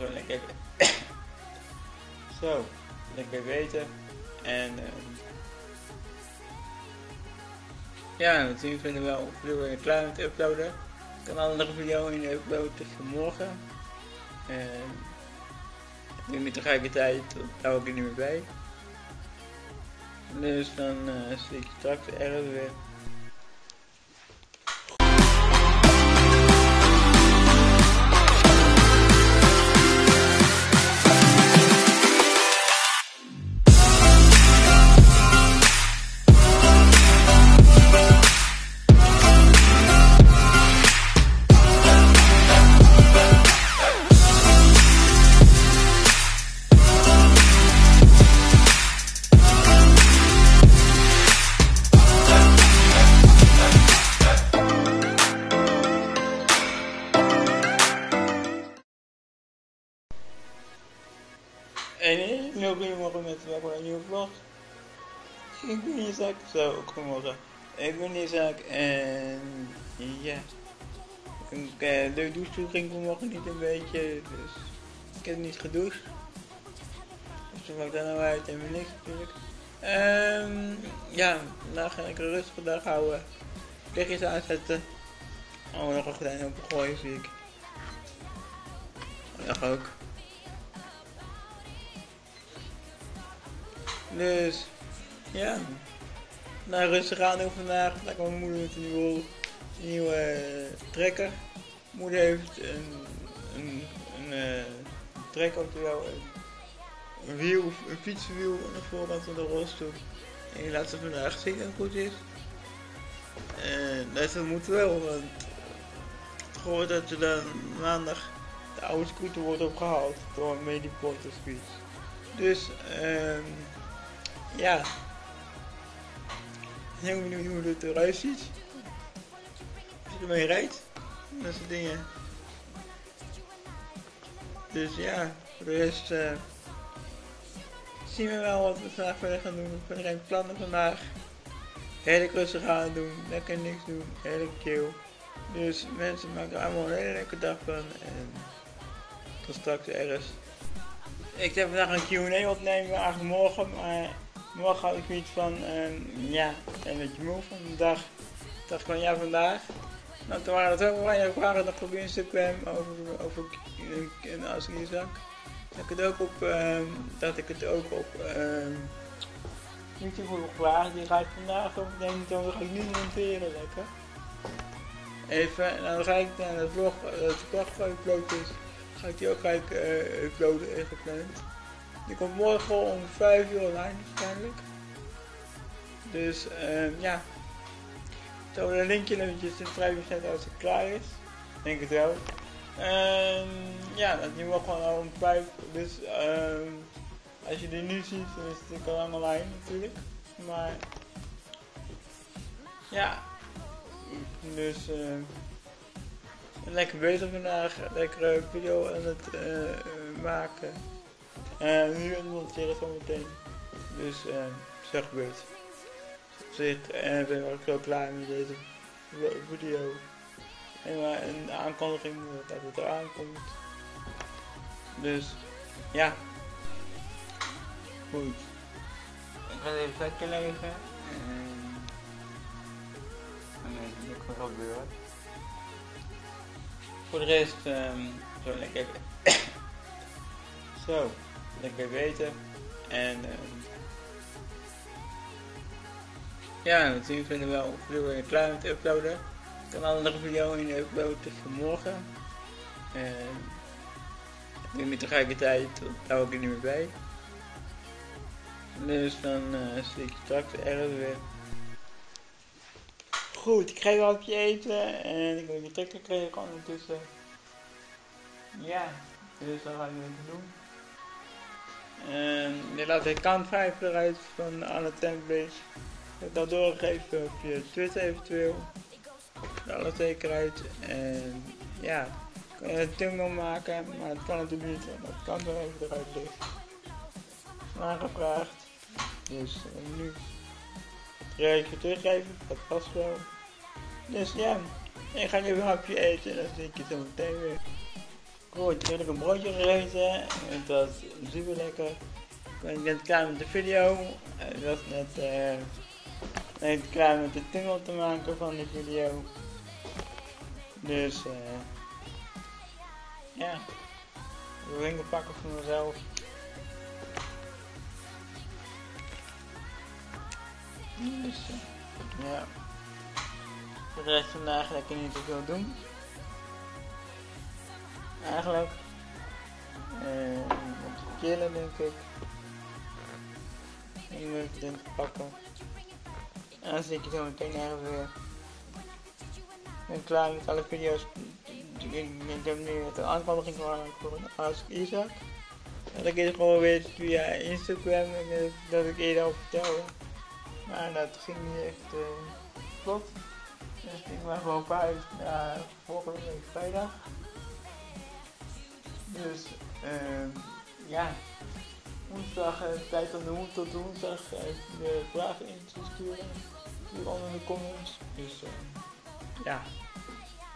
Zo lekker. Zo, lekker weten. En ehm ja, natuurlijk vinden we wel we weer klaar met uploaden. Ik kan een andere video in uploaden vanmorgen. En nu met tegelijkertijd hou ik er niet meer bij. Dus dan eh zie ik straks ergens weer. Goedemorgen met bij een nieuwe vlog. Ik ben Isaac, zo, goedemorgen. Ik ben Isaac en ja. De douche ging vanmorgen niet een beetje, dus ik heb niet gedoucht. Dus toen ik daar nou uit en niks natuurlijk. Ehm ja, vandaag ga ik een rustige dag houden. Lichtjes aanzetten. Oh, nog een gordijn opengooien zie ik. Dat ook. Dus, ja. Nou, rustig aan doen vandaag. Lekker mijn moeder met een nieuwe, nieuwe eh, trekker. Moeder heeft een, een, een, eh, trekker, oftewel een, een wiel, een fietswiel aan de voorkant van de rolstoel. En die laat ze vandaag zien dat het goed is. En dat moet wel, want ik gehoord dat dan maandag de oude scooter wordt opgehaald door een Mediporter. Dus, ehm ja. Ik ben heel benieuwd hoe het eruit ziet. Als je ermee rijdt. Dat soort dingen. Dus ja, voor de rest eh, zien we wel wat we vandaag verder gaan doen. Ik ben geen plannen vandaag. Heerlijk rustig aan doen, lekker niks doen, heerlijk chill. Dus mensen maken er allemaal een hele leuke dag van. En tot straks ergens. Ik heb vandaag een Q&A opnemen, eigenlijk morgen, maar morgen had ik iets van, ehm, ja, een beetje moe van de dag. Dacht van, ja, vandaag. Nou, toen waren er toch wel weinig vragen nog op Instagram over, over een als ik hier zag. Dat ik het ook op, ehm, dat ik het ook op, ehm, YouTube heb gevraagd. Die ga ik vandaag op, denk ik, dan ga ik nu monteren, lekker. Even, en dan ga ik naar de vlog, dat de vlog geüpload is, ga ik die ook gelijk uh, uploaden, ingepland. Die komt morgen om 5 uur online waarschijnlijk. Dus um, ja. Zo een linkje eventjes in 5% als het klaar is. Denk het wel. Um, ja, dat die morgen gewoon om 5 Dus um, als je die nu ziet, dan is het natuurlijk al lang natuurlijk. Maar ja. Dus uh, lekker bezig vandaag. Lekkere video aan het uh, maken. Uh, nu monteren zo meteen. Dus uh, zo gebeurt. Op zich uh, ben ik zo klaar met deze video. En een aankondiging dat het eraan komt. Dus ja. Goed. Ik ga even lekker liggen. En dan is het ook gebeuren. Voor de rest, um, zo lekker. zo lekker weten. En um, ja, natuurlijk vinden we wel weer klaar met uploaden. Ik kan een andere video in uploaden vanmorgen. En nu met tegelijkertijd hou ik er niet meer bij. Dus dan uh, zie ik straks ergens weer. Goed, ik ga een hapje eten en ik wil je trekker krijgen ondertussen. Ja, dus dat ga ik even doen. En je laat de 5 eruit van alle templates. Ik dat doorgegeven via Twitter eventueel. Alle zekerheid. En ja, kan je een thumbnail maken, maar het kan natuurlijk niet, dat kan er even eruit liggen. Aangevraagd. Dus uh, nu reactie teruggeven, dat past wel. Dus ja, ik ga nu een hapje eten en dan zie ik je zo meteen weer. Goed, ik een broodje gegeten. Het was super lekker. Ik ben klaar met de video. Het was net, uh, klaar met de tunnel te maken van de video. Dus uh, ja, ringen pakken voor mezelf. Dus uh, ja, de rest vandaag lekker niet te veel doen. Eigenlijk. Uh, om te chillen denk ik. En moet ik pakken. En dan zit je zo meteen ergens weer. Ik ben klaar met alle video's. Ik, ik heb nu het aankondiging gemaakt voor Ask Isaac. En dat is gewoon weer via Instagram en dat ik eerder al vertelde. Maar dat ging niet echt uh, vlot. Dus ik ben gewoon paar uh, volgende week vrijdag. Dus uh, ja, woensdag uh, tijd om de woensdag tot woensdag uh, de vragen in te sturen. Hier onder de comments. Dus uh, ja,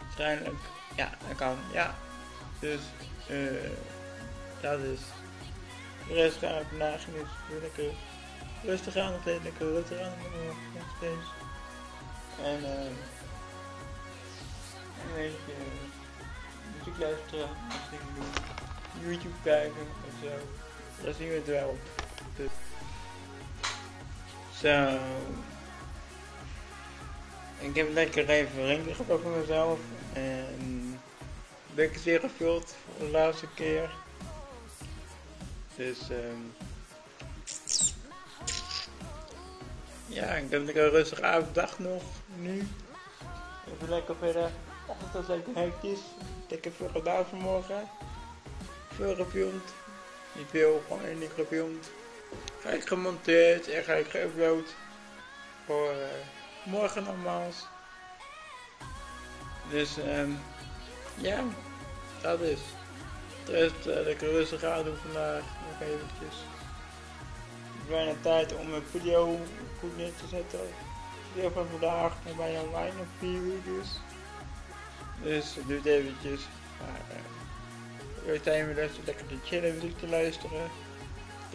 waarschijnlijk. Ja, dat kan. Ja. Dus uh, dat is. De rest ga ik vandaag dus lekker rustig aan. Steeds lekker rustig aan. Nog steeds. En uh, een beetje muziek luisteren, dingen doen, YouTube kijken of zo. Dat zien we het wel. Dus. Zo. Ik heb lekker even ringen voor mezelf. En ben ik weer gevuld voor de laatste keer. Dus um, ja, ik heb lekker een rustige avonddag nog nu. Even lekker verder. Dat was lekker hectisch. Ik heb veel gedaan vanmorgen. Veel gefilmd. Niet veel, gewoon één ding gefilmd. Ga ik gemonteerd en ga ik geüpload. Voor uh, morgen nogmaals. Dus um, ja, dat is. De rest uh, lekker rustig aan doen vandaag. Nog eventjes. Bijna tijd om een video goed neer te zetten. De video van vandaag nog bijna online op 4 uur dus. Dus het duurt eventjes. Maar uh, weer lekker te chillen muziek te luisteren.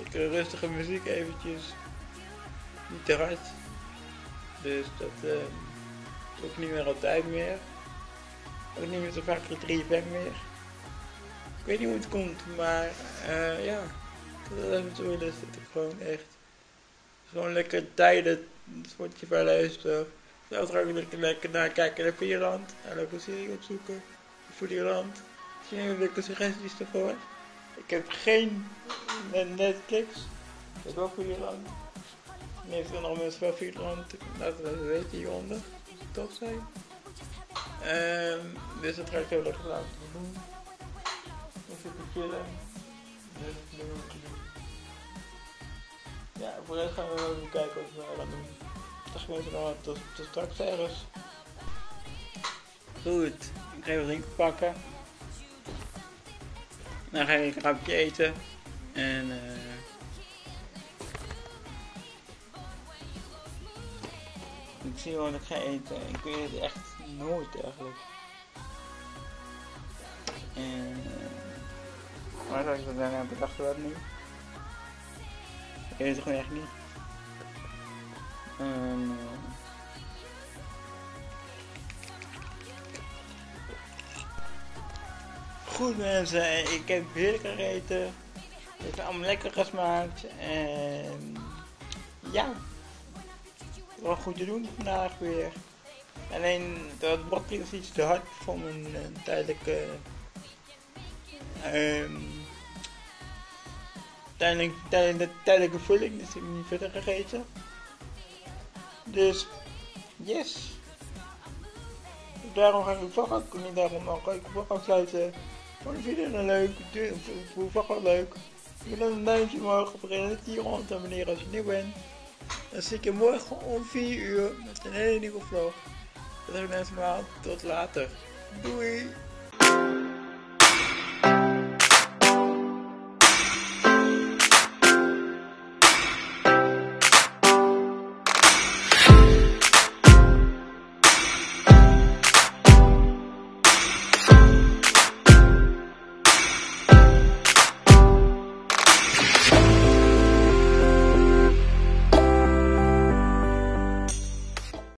Lekker rustige muziek eventjes. Niet te hard. Dus dat is ook niet meer altijd meer. Ook niet meer zo vaak de 3 FM meer. Ik weet niet hoe het komt, maar uh, ja. Dat willen zit ik gewoon echt. Gewoon lekker tijden Spotify luisteren. Zelf ga ik lekker, lekker naar kijken naar Vierland. En leuke serie opzoeken. Voor Vierland. Zie je leuke suggesties ervoor? Ik heb geen Netflix. Ik heb wel. En heeft er nog mensen wel Vierland. Laten we weten hieronder. Tof zijn. Um, dus dat ga ik heel lekker laten doen. Even chillen. Dus, ja, voor de rest gaan we even kijken wat we gaan doen. Dag mensen, dan tot, tot straks ergens. Goed, ik ga even drinken pakken. Dan ga ik een rapje eten. En uh, ik zie gewoon dat ik ga eten. Ik weet het echt nooit eigenlijk. En uh, waar zou ik dat daarna bedacht worden nu? Ik weet het gewoon echt niet. Uh, goed mensen, ik heb heerlijk gegeten. Het heeft allemaal lekker gesmaakt. En ja, wel goed te doen vandaag weer. Alleen dat broccoli is iets te hard voor mijn uh, tijdelijke, um, tijdelijk, tijdelijke, tijdelijke vulling. Dus ik heb niet verder gegeten. Dus, yes. Daarom ga ik vlog ook niet daarom nog. Ik de vlog afsluiten. Vond de video dan leuk? Vond de vlog wel leuk? Je wil een duimpje omhoog. Het hier rond te abonneren als je nieuw bent. Dan zie ik je morgen om 4 uur met een hele nieuwe vlog. Dat heb ik net Tot later. Doei!